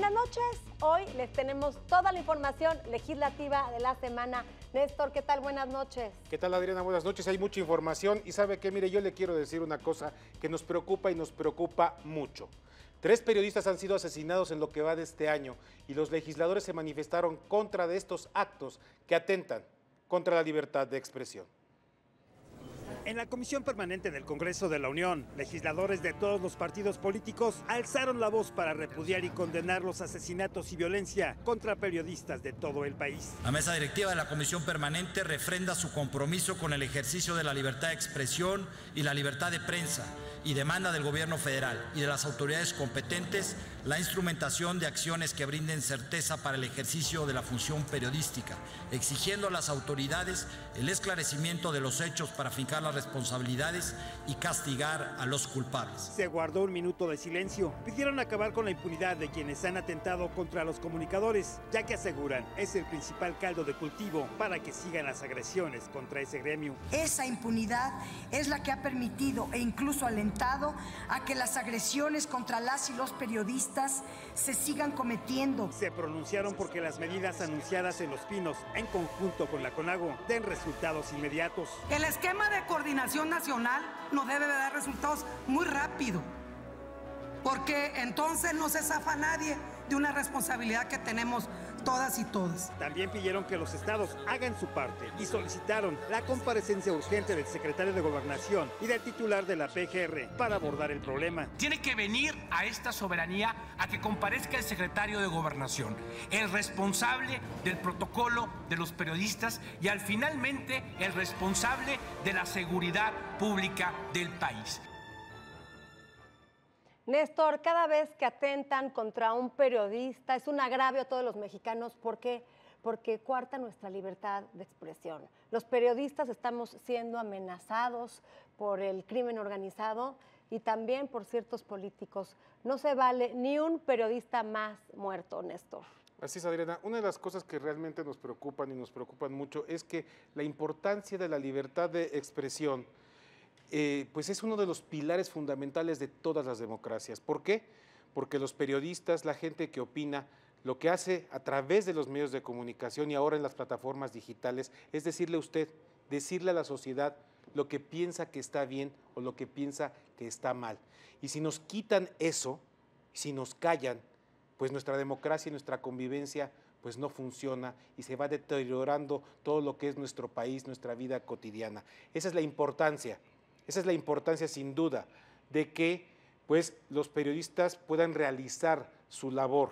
buenas noches. Hoy les tenemos toda la información legislativa de la semana. Néstor, ¿qué tal? Buenas noches. ¿Qué tal, Adriana? Buenas noches. Hay mucha información y sabe que, mire, yo le quiero decir una cosa que nos preocupa y nos preocupa mucho. Tres periodistas han sido asesinados en lo que va de este año y los legisladores se manifestaron contra de estos actos que atentan contra la libertad de expresión. En la Comisión Permanente del Congreso de la Unión, legisladores de todos los partidos políticos alzaron la voz para repudiar y condenar los asesinatos y violencia contra periodistas de todo el país. La mesa directiva de la Comisión Permanente refrenda su compromiso con el ejercicio de la libertad de expresión y la libertad de prensa y demanda del gobierno federal y de las autoridades competentes la instrumentación de acciones que brinden certeza para el ejercicio de la función periodística, exigiendo a las autoridades el esclarecimiento de los hechos para fincar las responsabilidades y castigar a los culpables. Se guardó un minuto de silencio. Pidieron acabar con la impunidad de quienes han atentado contra los comunicadores, ya que aseguran es el principal caldo de cultivo para que sigan las agresiones contra ese gremio. Esa impunidad es la que ha permitido e incluso alentado a que las agresiones contra las y los periodistas se sigan cometiendo. Se pronunciaron porque las medidas anunciadas en Los Pinos, en conjunto con la CONAGO, den resultados inmediatos. El esquema de coordinación nacional nos debe de dar resultados muy rápido, porque entonces no se zafa nadie de una responsabilidad que tenemos todas y todos. También pidieron que los estados hagan su parte y solicitaron la comparecencia urgente del secretario de Gobernación y del titular de la PGR para abordar el problema. Tiene que venir a esta soberanía a que comparezca el secretario de Gobernación, el responsable del protocolo de los periodistas y al finalmente el responsable de la seguridad pública del país. Néstor, cada vez que atentan contra un periodista es un agravio a todos los mexicanos. ¿Por qué? Porque cuarta nuestra libertad de expresión. Los periodistas estamos siendo amenazados por el crimen organizado y también por ciertos políticos. No se vale ni un periodista más muerto, Néstor. Así es, Adriana. Una de las cosas que realmente nos preocupan y nos preocupan mucho es que la importancia de la libertad de expresión eh, pues es uno de los pilares fundamentales de todas las democracias. ¿Por qué? Porque los periodistas, la gente que opina, lo que hace a través de los medios de comunicación y ahora en las plataformas digitales es decirle a usted, decirle a la sociedad lo que piensa que está bien o lo que piensa que está mal. Y si nos quitan eso, si nos callan, pues nuestra democracia y nuestra convivencia pues no funciona y se va deteriorando todo lo que es nuestro país, nuestra vida cotidiana. Esa es la importancia esa es la importancia sin duda de que pues, los periodistas puedan realizar su labor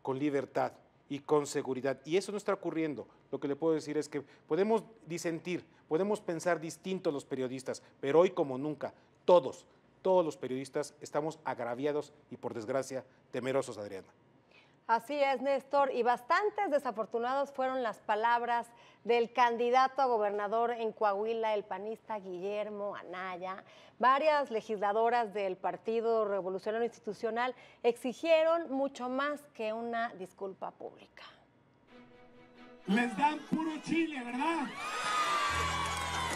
con libertad y con seguridad. Y eso no está ocurriendo. Lo que le puedo decir es que podemos disentir, podemos pensar distinto los periodistas, pero hoy como nunca, todos, todos los periodistas estamos agraviados y por desgracia temerosos, Adriana. Así es, Néstor, y bastantes desafortunados fueron las palabras del candidato a gobernador en Coahuila, el panista Guillermo Anaya. Varias legisladoras del Partido Revolucionario Institucional exigieron mucho más que una disculpa pública. Les dan puro chile, ¿verdad?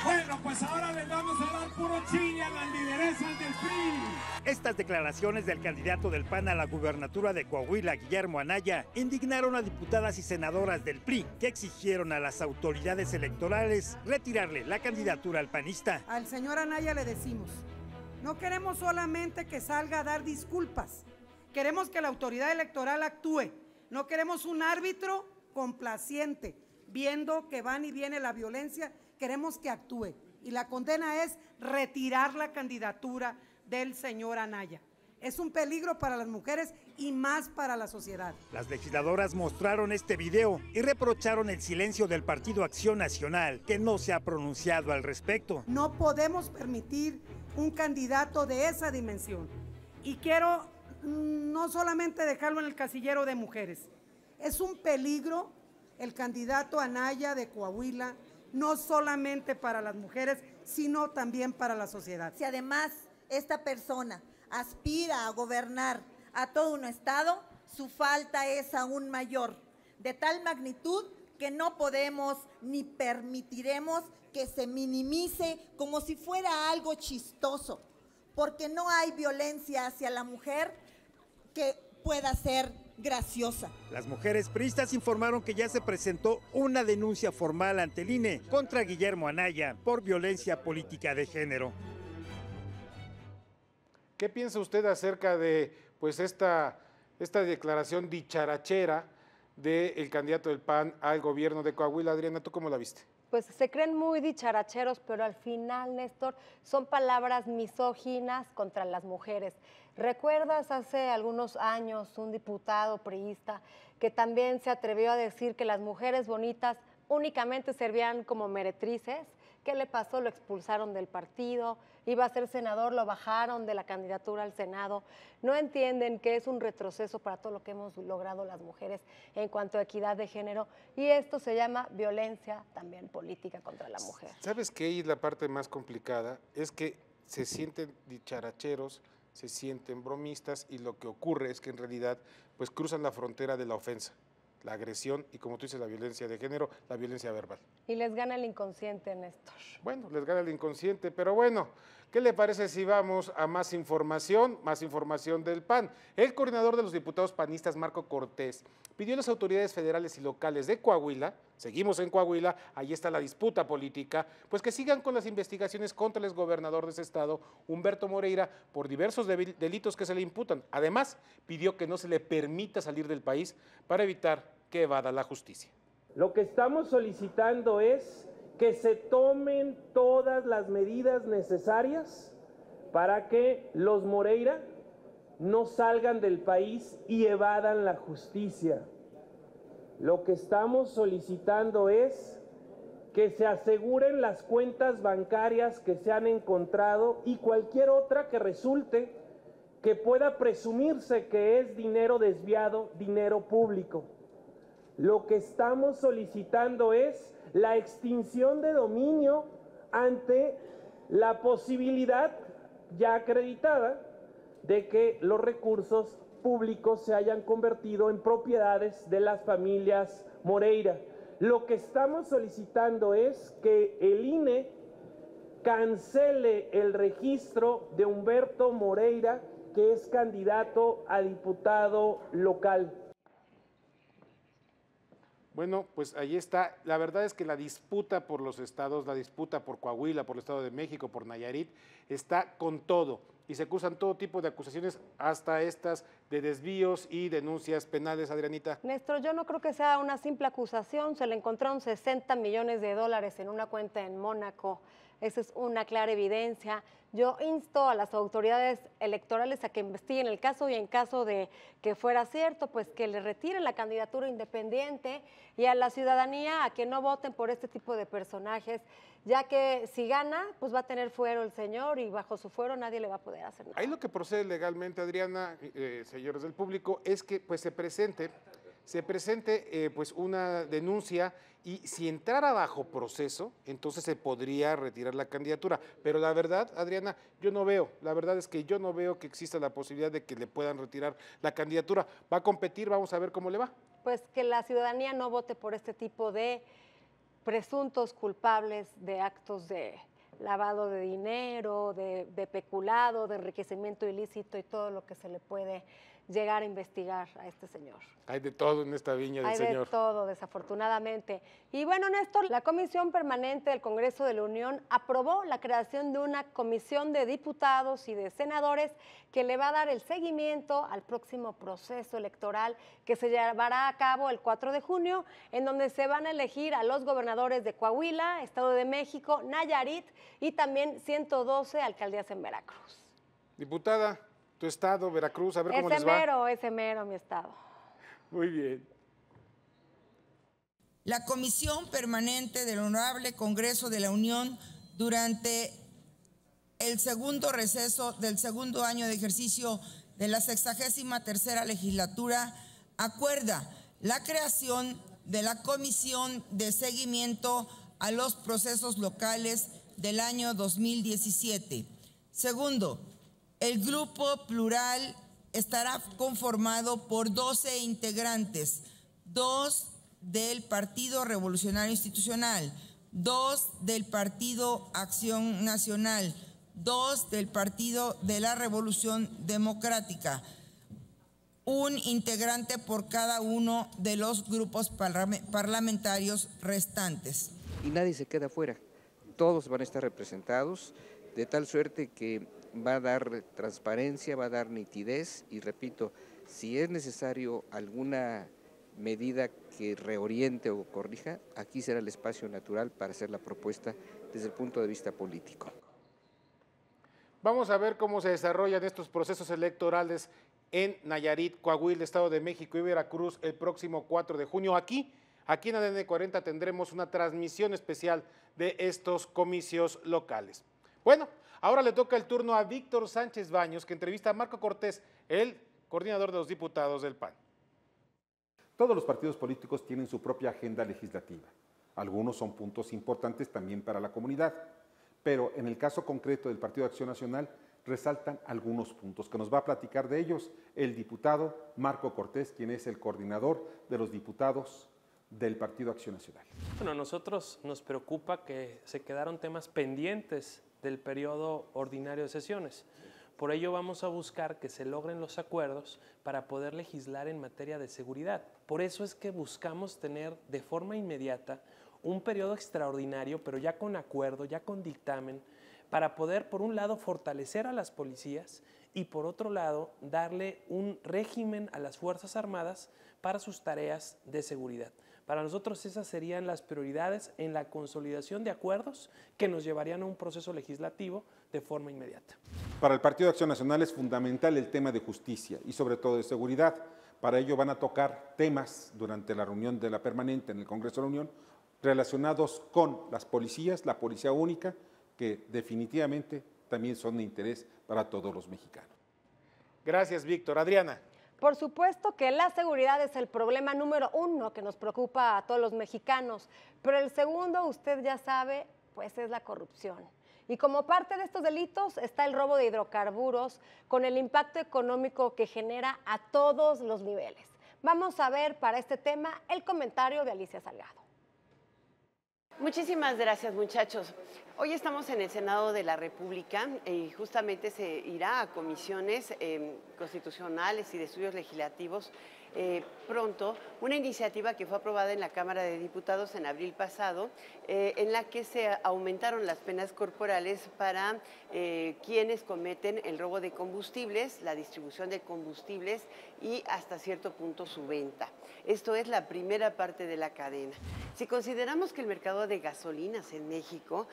Bueno, pues ahora les vamos a dar puro chile a las lideresas del PRI. Estas declaraciones del candidato del PAN a la gubernatura de Coahuila, Guillermo Anaya, indignaron a diputadas y senadoras del PRI que exigieron a las autoridades electorales retirarle la candidatura al panista. Al señor Anaya le decimos, no queremos solamente que salga a dar disculpas, queremos que la autoridad electoral actúe, no queremos un árbitro complaciente, viendo que van y viene la violencia queremos que actúe. Y la condena es retirar la candidatura del señor Anaya. Es un peligro para las mujeres y más para la sociedad. Las legisladoras mostraron este video y reprocharon el silencio del Partido Acción Nacional, que no se ha pronunciado al respecto. No podemos permitir un candidato de esa dimensión. Y quiero mm, no solamente dejarlo en el casillero de mujeres. Es un peligro el candidato Anaya de Coahuila, no solamente para las mujeres, sino también para la sociedad. Si además esta persona aspira a gobernar a todo un estado, su falta es aún mayor, de tal magnitud que no podemos ni permitiremos que se minimice como si fuera algo chistoso, porque no hay violencia hacia la mujer que pueda ser graciosa. Las mujeres priistas informaron que ya se presentó una denuncia formal ante el INE contra Guillermo Anaya por violencia política de género. ¿Qué piensa usted acerca de pues esta, esta declaración dicharachera del candidato del PAN al gobierno de Coahuila? Adriana, ¿tú cómo la viste? Pues se creen muy dicharacheros, pero al final, Néstor, son palabras misóginas contra las mujeres. ¿Recuerdas hace algunos años un diputado priista que también se atrevió a decir que las mujeres bonitas únicamente servían como meretrices? ¿Qué le pasó? Lo expulsaron del partido, iba a ser senador, lo bajaron de la candidatura al Senado. No entienden que es un retroceso para todo lo que hemos logrado las mujeres en cuanto a equidad de género y esto se llama violencia también política contra la mujer. ¿Sabes qué? Y la parte más complicada es que se sienten dicharacheros, se sienten bromistas y lo que ocurre es que en realidad pues cruzan la frontera de la ofensa la agresión y, como tú dices, la violencia de género, la violencia verbal. Y les gana el inconsciente, Néstor. Bueno, les gana el inconsciente, pero bueno, ¿qué le parece si vamos a más información, más información del PAN? El coordinador de los diputados panistas, Marco Cortés, pidió a las autoridades federales y locales de Coahuila, seguimos en Coahuila, ahí está la disputa política, pues que sigan con las investigaciones contra el exgobernador de ese estado, Humberto Moreira, por diversos delitos que se le imputan. Además, pidió que no se le permita salir del país para evitar que evada la justicia. Lo que estamos solicitando es que se tomen todas las medidas necesarias para que los Moreira no salgan del país y evadan la justicia. Lo que estamos solicitando es que se aseguren las cuentas bancarias que se han encontrado y cualquier otra que resulte que pueda presumirse que es dinero desviado, dinero público. Lo que estamos solicitando es la extinción de dominio ante la posibilidad ya acreditada de que los recursos públicos se hayan convertido en propiedades de las familias Moreira. Lo que estamos solicitando es que el INE cancele el registro de Humberto Moreira, que es candidato a diputado local. Bueno, pues ahí está. La verdad es que la disputa por los estados, la disputa por Coahuila, por el Estado de México, por Nayarit, está con todo y se acusan todo tipo de acusaciones, hasta estas de desvíos y denuncias penales, Adrianita. Néstor, yo no creo que sea una simple acusación, se le encontraron 60 millones de dólares en una cuenta en Mónaco, esa es una clara evidencia. Yo insto a las autoridades electorales a que investiguen el caso y en caso de que fuera cierto, pues que le retiren la candidatura independiente y a la ciudadanía a que no voten por este tipo de personajes ya que si gana, pues va a tener fuero el señor y bajo su fuero nadie le va a poder hacer nada. Ahí lo que procede legalmente, Adriana, eh, señores del público, es que pues se presente, se presente eh, pues una denuncia y si entrara bajo proceso, entonces se podría retirar la candidatura. Pero la verdad, Adriana, yo no veo, la verdad es que yo no veo que exista la posibilidad de que le puedan retirar la candidatura. Va a competir, vamos a ver cómo le va. Pues que la ciudadanía no vote por este tipo de presuntos culpables de actos de lavado de dinero, de, peculado, de enriquecimiento ilícito y todo lo que se le puede llegar a investigar a este señor. Hay de todo en esta viña del Señor. Hay de todo, desafortunadamente. Y bueno, Néstor, la Comisión Permanente del Congreso de la Unión aprobó la creación de una comisión de diputados y de senadores que le va a dar el seguimiento al próximo proceso electoral que se llevará a cabo el 4 de junio, en donde se van a elegir a los gobernadores de Coahuila, Estado de México, Nayarit y también 112 alcaldías en Veracruz. Diputada, tu estado, Veracruz, a ver cómo les va. mero, ese mero, mi estado. Muy bien. La Comisión Permanente del Honorable Congreso de la Unión durante el segundo receso del segundo año de ejercicio de la sexagésima tercera legislatura acuerda la creación de la Comisión de Seguimiento a los Procesos Locales del año 2017. Segundo, el grupo plural estará conformado por 12 integrantes, dos del Partido Revolucionario Institucional, dos del Partido Acción Nacional, dos del Partido de la Revolución Democrática, un integrante por cada uno de los grupos parlamentarios restantes. Y nadie se queda fuera, todos van a estar representados, de tal suerte que va a dar transparencia, va a dar nitidez y repito, si es necesario alguna medida que reoriente o corrija, aquí será el espacio natural para hacer la propuesta desde el punto de vista político. Vamos a ver cómo se desarrollan estos procesos electorales en Nayarit, Coahuila, Estado de México y Veracruz el próximo 4 de junio. Aquí, aquí en ADN 40 tendremos una transmisión especial de estos comicios locales. Bueno, ahora le toca el turno a Víctor Sánchez Baños, que entrevista a Marco Cortés, el coordinador de los diputados del PAN. Todos los partidos políticos tienen su propia agenda legislativa. Algunos son puntos importantes también para la comunidad, pero en el caso concreto del Partido de Acción Nacional resaltan algunos puntos que nos va a platicar de ellos el diputado Marco Cortés, quien es el coordinador de los diputados del Partido Acción Nacional. Bueno, a nosotros nos preocupa que se quedaron temas pendientes del periodo ordinario de sesiones. Por ello vamos a buscar que se logren los acuerdos para poder legislar en materia de seguridad. Por eso es que buscamos tener de forma inmediata un periodo extraordinario, pero ya con acuerdo, ya con dictamen, para poder, por un lado, fortalecer a las policías y, por otro lado, darle un régimen a las Fuerzas Armadas para sus tareas de seguridad. Para nosotros esas serían las prioridades en la consolidación de acuerdos que nos llevarían a un proceso legislativo de forma inmediata. Para el Partido de Acción Nacional es fundamental el tema de justicia y sobre todo de seguridad. Para ello van a tocar temas durante la reunión de la permanente en el Congreso de la Unión relacionados con las policías, la policía única, que definitivamente también son de interés para todos los mexicanos. Gracias, Víctor. Adriana. Por supuesto que la seguridad es el problema número uno que nos preocupa a todos los mexicanos, pero el segundo, usted ya sabe, pues es la corrupción. Y como parte de estos delitos está el robo de hidrocarburos con el impacto económico que genera a todos los niveles. Vamos a ver para este tema el comentario de Alicia Salgado. Muchísimas gracias muchachos. Hoy estamos en el Senado de la República y justamente se irá a comisiones em, constitucionales y de estudios legislativos eh, pronto una iniciativa que fue aprobada en la Cámara de Diputados en abril pasado, eh, en la que se aumentaron las penas corporales para eh, quienes cometen el robo de combustibles, la distribución de combustibles y hasta cierto punto su venta. Esto es la primera parte de la cadena. Si consideramos que el mercado de gasolinas en México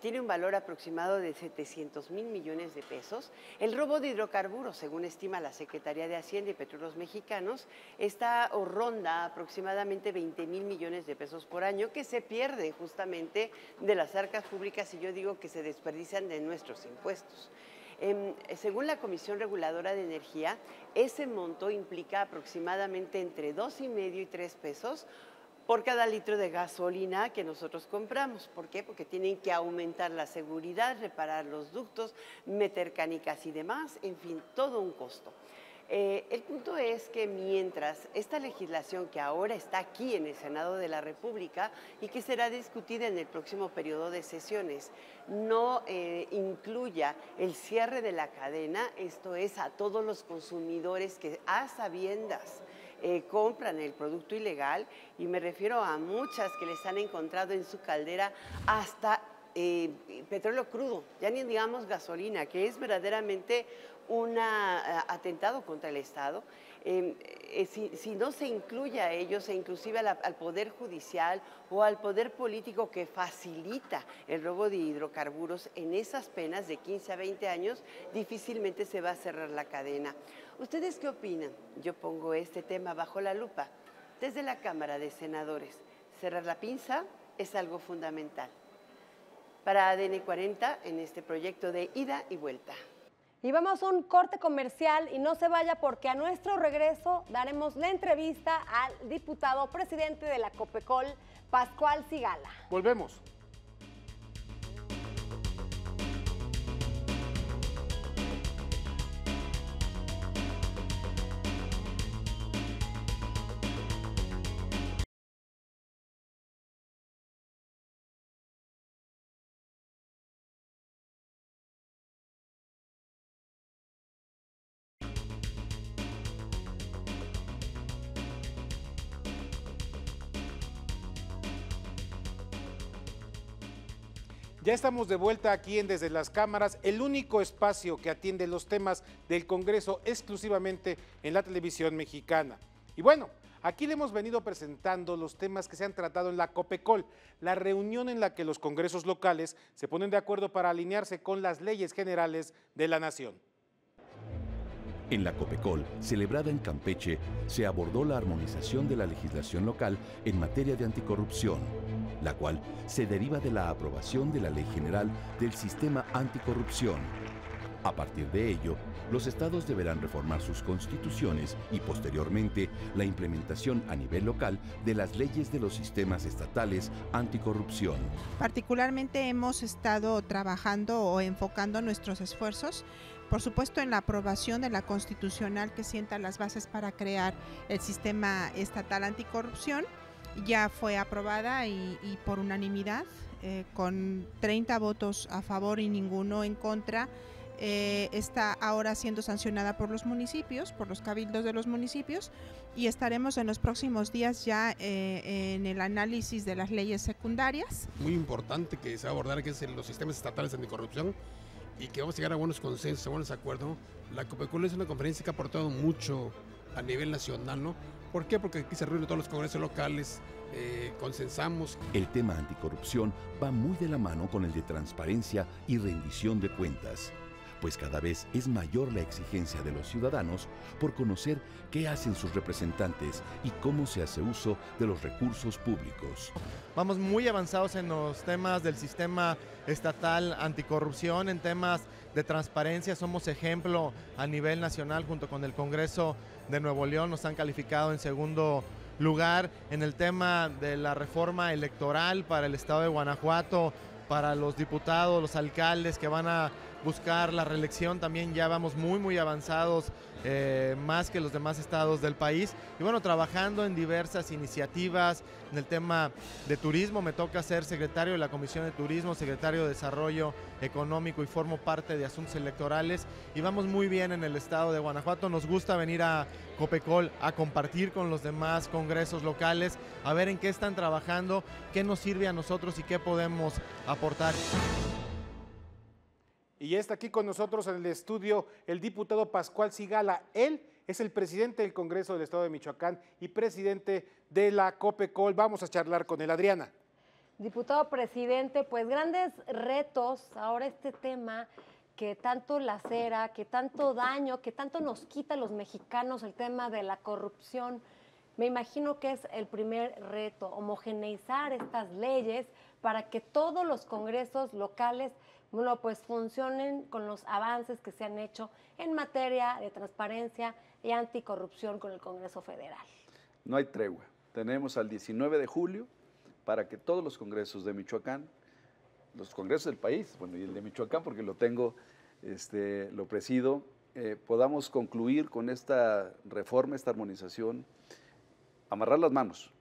tiene un valor aproximado de 700 mil millones de pesos, el robo de hidrocarburos, según estima la Secretaría de Hacienda y Petróleos Mexicanos, está o ronda aproximadamente 20 mil millones de pesos por año que se pierde justamente de las arcas públicas y yo digo que se desperdician de nuestros impuestos. Em, según la Comisión Reguladora de Energía, ese monto implica aproximadamente entre dos y medio y tres pesos por cada litro de gasolina que nosotros compramos. ¿Por qué? Porque tienen que aumentar la seguridad, reparar los ductos, meter canicas y demás, en fin, todo un costo. Eh, el punto es que mientras esta legislación que ahora está aquí en el Senado de la República y que será discutida en el próximo periodo de sesiones, no eh, incluya el cierre de la cadena, esto es a todos los consumidores que a sabiendas eh, compran el producto ilegal, y me refiero a muchas que les han encontrado en su caldera hasta petróleo crudo, ya ni digamos gasolina, que es verdaderamente un eh, atentado contra el Estado. Em, eh, si, no se incluye a ellos e inclusive al, Poder Judicial o al Poder Político que facilita el robo de hidrocarburos en esas penas de 15 a 20 años, difícilmente se va a cerrar la cadena. ¿Ustedes qué opinan? Yo pongo este tema bajo la lupa. Desde la Cámara de Senadores, cerrar la pinza es algo fundamental. Para ADN 40, en este proyecto de ida y vuelta. Y vamos a un corte comercial y no se vaya porque a nuestro regreso daremos la entrevista al diputado presidente de la COPECOL, Pascual Sigala. Volvemos. Ya estamos de vuelta aquí en Desde las Cámaras, el único espacio que atiende los temas del Congreso exclusivamente en la televisión mexicana. Y bueno, aquí le hemos venido presentando los temas que se han tratado en la COPECOL, la reunión en la que los congresos locales se ponen de acuerdo para alinearse con las leyes generales de la nación. En la COPECOL, celebrada en Campeche, se abordó la armonización de la legislación local en materia de anticorrupción, la cual se deriva de la aprobación de la Ley General del Sistema Anticorrupción. A partir de ello, los estados deberán reformar sus constituciones y posteriormente la implementación a nivel local de las leyes de los sistemas estatales anticorrupción. Particularmente hemos estado trabajando o enfocando nuestros esfuerzos por supuesto en la aprobación de la constitucional que sienta las bases para crear el sistema estatal anticorrupción. Ya fue aprobada y, por unanimidad, eh, con 30 votos a favor y ninguno en contra. Eh, está ahora siendo sancionada por los municipios, por los cabildos de los municipios, y estaremos en los próximos días ya eh, en el análisis de las leyes secundarias. Muy importante que se abordara que es los sistemas estatales anticorrupción y que vamos a llegar a buenos consensos, a buenos acuerdos. La COPECOL es una conferencia que ha aportado mucho a nivel nacional, ¿no? ¿Por qué? Porque aquí se reúnen todos los congresos locales, eh, consensamos. El tema anticorrupción va muy de la mano con el de transparencia y rendición de cuentas pues cada vez es mayor la exigencia de los ciudadanos por conocer qué hacen sus representantes y cómo se hace uso de los recursos públicos. Vamos muy avanzados en los temas del sistema estatal anticorrupción, en temas de transparencia, somos ejemplo a nivel nacional junto con el Congreso de Nuevo León, nos han calificado en segundo lugar en el tema de la reforma electoral para el estado de Guanajuato, para los diputados, los alcaldes que van a buscar la reelección. También ya vamos muy, muy avanzados, eh, más que los demás estados del país. Y bueno, trabajando en diversas iniciativas en el tema de turismo. Me toca ser secretario de la Comisión de Turismo, secretario de Desarrollo Económico y formo parte de asuntos electorales. Y vamos muy bien en el estado de Guanajuato. Nos gusta venir a Copecol a compartir con los demás congresos locales, a ver en qué están trabajando, qué nos sirve a nosotros y qué podemos aportar. Y está aquí con nosotros en el estudio el diputado Pascual Sigala. Él es el presidente del Congreso del Estado de Michoacán y presidente de la COPECOL. Vamos a charlar con él, Adriana. Diputado presidente, pues grandes retos ahora este tema que tanto lacera, que tanto daño, que tanto nos quita a los mexicanos el tema de la corrupción. Me imagino que es el primer reto, homogeneizar estas leyes para que todos los congresos locales bueno, pues funcionen con los avances que se han hecho en materia de transparencia y anticorrupción con el Congreso Federal. No hay tregua. Tenemos al 19 de julio para que todos los congresos de Michoacán, los congresos del país, bueno, y el de Michoacán porque lo tengo, este, lo presido, eh, podamos concluir con esta reforma, esta armonización, amarrar las manos,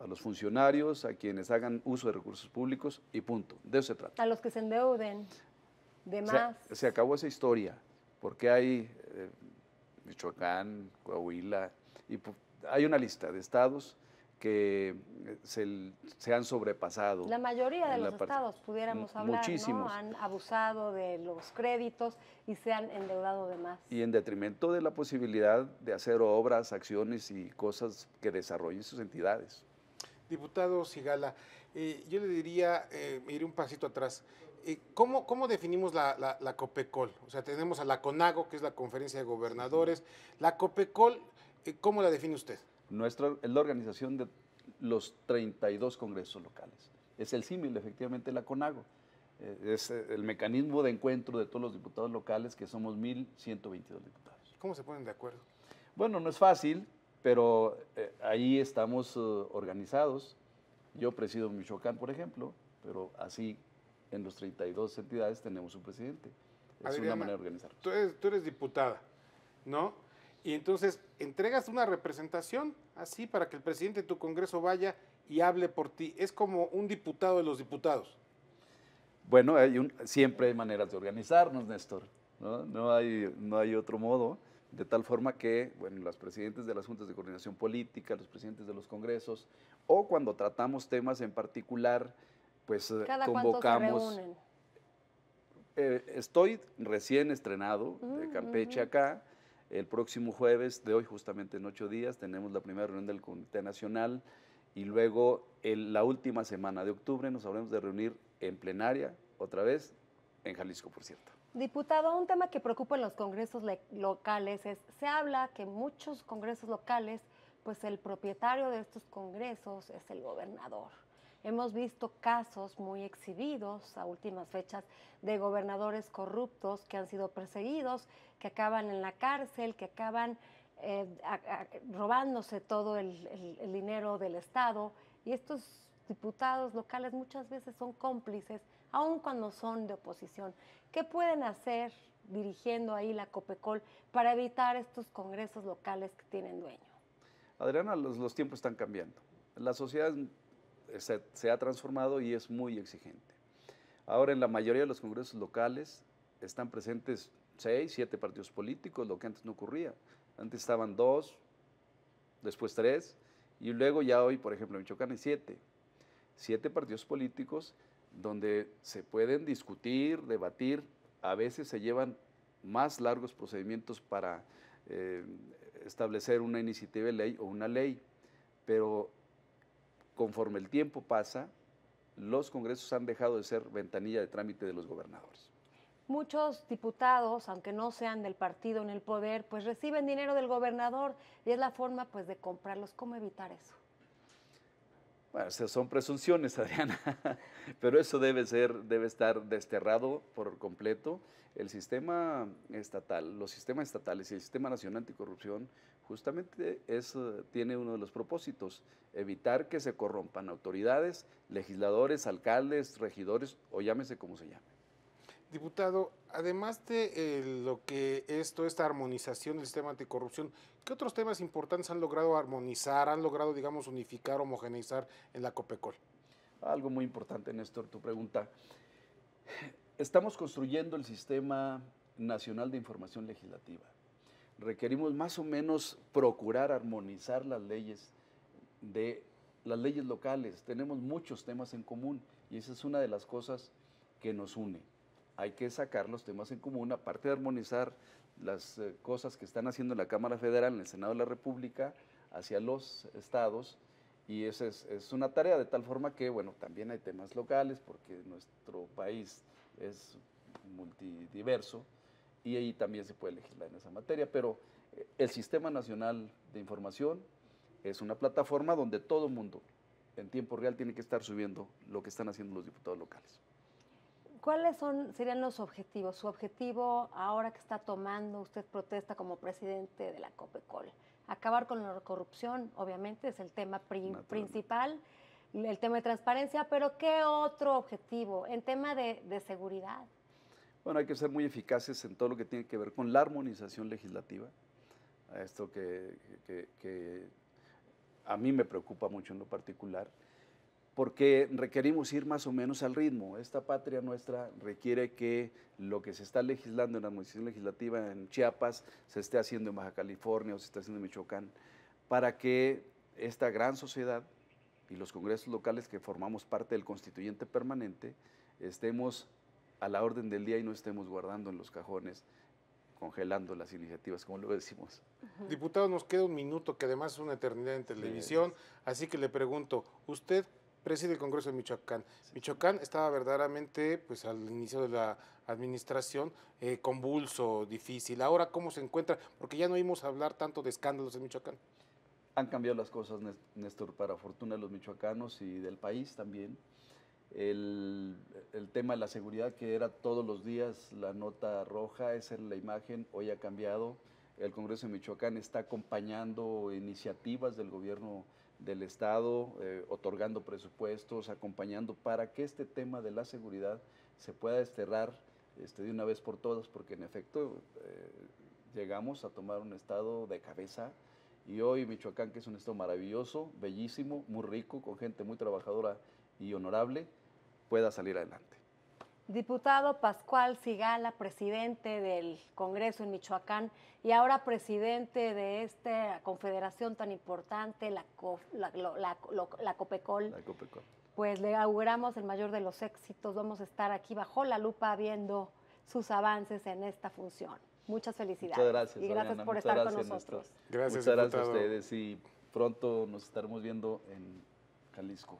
a los funcionarios, a quienes hagan uso de recursos públicos y punto. De eso se trata. A los que se endeuden de más. Se, acabó esa historia, porque hay eh, Michoacán, Coahuila, y hay una lista de estados que eh, se, han sobrepasado. La mayoría de los estados, pudiéramos hablar, ¿no? han abusado de los créditos y se han endeudado de más. Y en detrimento de la posibilidad de hacer obras, acciones y cosas que desarrollen sus entidades. Diputado Sigala, eh, yo le diría, eh, iré un pasito atrás, eh, ¿cómo, ¿cómo, definimos la, la, COPECOL? O sea, tenemos a la CONAGO, que es la Conferencia de Gobernadores. La COPECOL, eh, ¿cómo la define usted? Nuestra, es la organización de los 32 congresos locales. Es el símil, efectivamente, la CONAGO. es el mecanismo de encuentro de todos los diputados locales, que somos 1.122 diputados. ¿Cómo se ponen de acuerdo? Bueno, no es fácil, pero eh, ahí estamos uh, organizados. Yo presido Michoacán, por ejemplo, pero así en los 32 entidades tenemos un presidente. Es una manera de organizar. Tú tú eres diputada, ¿no? Y entonces entregas una representación así para que el presidente de tu Congreso vaya y hable por ti. Es como un diputado de los diputados. Bueno, hay un, siempre hay maneras de organizarnos, Néstor. ¿no? No, hay, no hay otro modo de tal forma que, bueno, los presidentes de las juntas de coordinación política, los presidentes de los congresos, o cuando tratamos temas en particular, pues eh, convocamos, Eh, estoy recién estrenado de Mm, Campeche acá. El próximo jueves de hoy, justamente en ocho días, tenemos la primera reunión del Comité Nacional y luego el- la última semana de octubre nos habremos de reunir en plenaria, otra vez, en Jalisco, por cierto. Diputado, un tema que preocupa en los congresos le- locales es, se habla que muchos congresos locales, pues el propietario de estos congresos es el gobernador. Hemos visto casos muy exhibidos a últimas fechas de gobernadores corruptos que han sido perseguidos, que acaban en la cárcel, que acaban eh, robándose todo el dinero del Estado. Y estos diputados locales muchas veces son cómplices, aun cuando son de oposición. ¿Qué pueden hacer dirigiendo ahí la COPECOL para evitar estos congresos locales que tienen dueño? Adriana, los, tiempos están cambiando. La sociedad se, se ha transformado y es muy exigente. Ahora en la mayoría de los congresos locales están presentes seis, siete partidos políticos, lo que antes no ocurría. Antes estaban dos, después tres, y luego ya hoy, por ejemplo, en Michoacán hay siete. Siete partidos políticos donde se pueden discutir, debatir, a veces se llevan más largos procedimientos para eh, establecer una iniciativa de ley o una ley, pero conforme el tiempo pasa, los congresos han dejado de ser ventanilla de trámite de los gobernadores. Muchos diputados, aunque no sean del partido en el poder, pues reciben dinero del gobernador y es la forma pues de comprarlos. ¿Cómo evitar eso? Bueno, son presunciones, Adriana, pero eso debe ser, debe estar desterrado por completo. El sistema estatal, los sistemas estatales y el sistema nacional anticorrupción, justamente es, tiene uno de los propósitos, evitar que se corrompan autoridades, legisladores, alcaldes, regidores o llámese como se llame. Diputado, además de eh, lo que es toda esta armonización del sistema anticorrupción, ¿qué otros temas importantes han logrado armonizar, han logrado, digamos, unificar, homogeneizar en la COPECOL? Algo muy importante, Néstor, tu pregunta. Estamos construyendo el Sistema Nacional de Información Legislativa. Requerimos más o menos procurar armonizar las leyes de las leyes locales. Tenemos muchos temas en común y esa es una de las cosas que nos une. Hay que sacar los temas en común, aparte de armonizar las eh, cosas que están haciendo en la Cámara Federal, en el Senado de la República, hacia los estados, y esa es, una tarea de tal forma que, bueno, también hay temas locales, porque nuestro país es multidiverso, y ahí también se puede legislar en esa materia, pero eh, el Sistema Nacional de Información es una plataforma donde todo mundo en tiempo real tiene que estar subiendo lo que están haciendo los diputados locales. ¿Cuáles son, serían los objetivos? Su objetivo ahora que está tomando usted protesta como presidente de la COPECOL. Acabar con la corrupción, obviamente, es el tema pri- principal, el tema de transparencia, pero ¿qué otro objetivo en tema de, de seguridad? Bueno, hay que ser muy eficaces en todo lo que tiene que ver con la armonización legislativa. Esto que, que- que a mí me preocupa mucho en lo particular, porque requerimos ir más o menos al ritmo. Esta patria nuestra requiere que lo que se está legislando en la armonización legislativa en Chiapas se esté haciendo en Baja California o se esté haciendo en Michoacán, para que esta gran sociedad y los congresos locales que formamos parte del constituyente permanente estemos a la orden del día y no estemos guardando en los cajones, congelando las iniciativas, como lo decimos. Diputado, nos queda un minuto, que además es una eternidad en televisión, así que le pregunto, usted preside el Congreso de Michoacán. Michoacán estaba verdaderamente, pues al inicio de la administración, eh, convulso, difícil. Ahora, ¿cómo se encuentra? Porque ya no oímos hablar tanto de escándalos en Michoacán. Han cambiado las cosas, Néstor, para fortuna de los michoacanos y del país también. El, el tema de la seguridad, que era todos los días la nota roja, esa es la imagen, hoy ha cambiado. El Congreso de Michoacán está acompañando iniciativas del gobierno del Estado, eh, otorgando presupuestos, acompañando para que este tema de la seguridad se pueda desterrar este, de una vez por todas, porque en efecto eh, llegamos a tomar un estado de cabeza y hoy Michoacán, que es un estado maravilloso, bellísimo, muy rico, con gente muy trabajadora y honorable, pueda salir adelante. Diputado Pascual Sigala, presidente del Congreso en Michoacán y ahora presidente de esta confederación tan importante, la, Co- la- la- la COPECOL. La Copecol. Pues le auguramos el mayor de los éxitos. Vamos a estar aquí bajo la lupa viendo sus avances en esta función. Muchas felicidades. Muchas gracias. Y gracias Adriana, por muchas estar gracias, con nosotros. Gracias, Muchas gracias a diputado. ustedes y pronto nos estaremos viendo en Jalisco.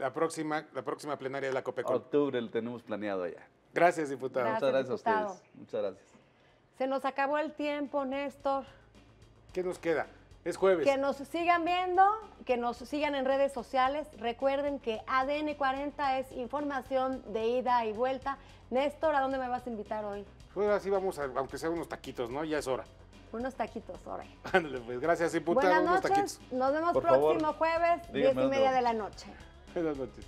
La próxima, la próxima plenaria de la COPECOL. Octubre lo tenemos planeado allá. Gracias, diputado. Gracias, Muchas gracias a ustedes. Muchas gracias. Se nos acabó el tiempo, Néstor. ¿Qué nos queda? Es jueves. Que nos sigan viendo, que nos sigan en redes sociales. Recuerden que ADN 40 es información de ida y vuelta. Néstor, ¿a dónde me vas a invitar hoy? Pues ahora sí vamos a, aunque sea unos taquitos, ¿no? Ya es hora. Unos taquitos, ahora. Ándale, pues gracias, diputado. Buenas unos noches. taquitos. Nos vemos Por próximo favor, jueves, dígame diez y dónde media de la noche. Buenas noches.